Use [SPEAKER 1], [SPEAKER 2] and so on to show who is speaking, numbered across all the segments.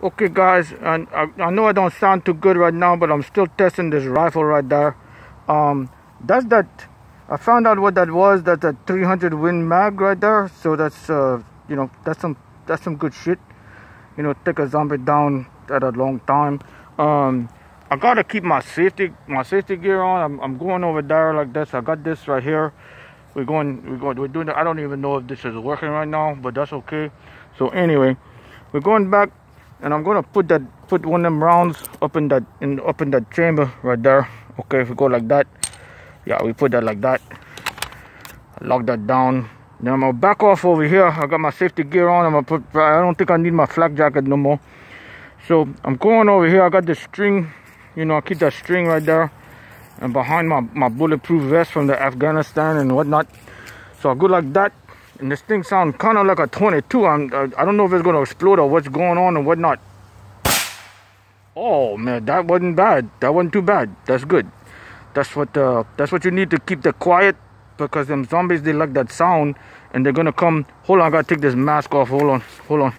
[SPEAKER 1] Okay guys, and I, I, know I don't sound too good right now, but I'm still testing this rifle right there. Um, that's that, I found out what that was, that's a 300 Win Mag right there. So that's, uh, you know, that's some, that's some good shit. You know, take a zombie down at a long time. Um, I gotta keep my safety, my safety gear on. I'm, I'm going over there like this. I got this right here. We're going, we're going, we're doing, I don't even know if this is working right now, but that's okay. So anyway, we're going back and I'm gonna put that put one of them rounds up in that in up in that chamber right there. Okay if we go like that. Yeah we put that like that. Lock that down. Now I'm gonna back off over here. I got my safety gear on. I'm gonna put I don't think I need my flak jacket no more. So I'm going over here. I got the string. You know I keep that string right there. And behind my, my bulletproof vest from the Afghanistan and whatnot. So I go like that and this thing sounds kind of like a 22. I'm, uh, I don't know if it's going to explode or what's going on and whatnot. Oh man, that wasn't bad. That wasn't too bad. That's good. That's what uh, that's what you need to keep the quiet because them zombies they like that sound and they're gonna come. Hold on, I gotta take this mask off. Hold on, hold on.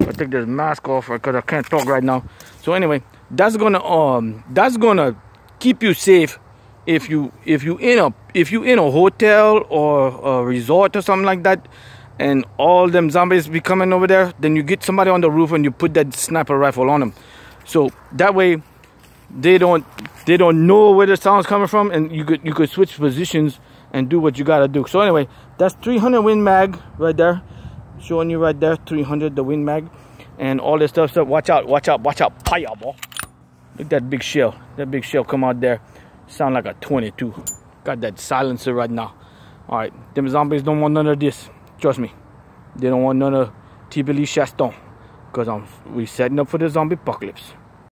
[SPEAKER 1] I take this mask off because I can't talk right now. So anyway, that's gonna um that's gonna keep you safe if you if you in a if you in a hotel or a resort or something like that and all them zombies be coming over there then you get somebody on the roof and you put that sniper rifle on them so that way they don't they don't know where the sound's coming from and you could you could switch positions and do what you gotta do. So anyway that's 300 win mag right there. Showing you right there 300 the win mag. And all this stuff so watch out watch out watch out. Fire look at that big shell. That big shell come out there Sound like a 22. Got that silencer right now. Alright, them zombies don't want none of this. Trust me. They don't want none of T-Billie Shaston. Because um, we setting up for the zombie apocalypse.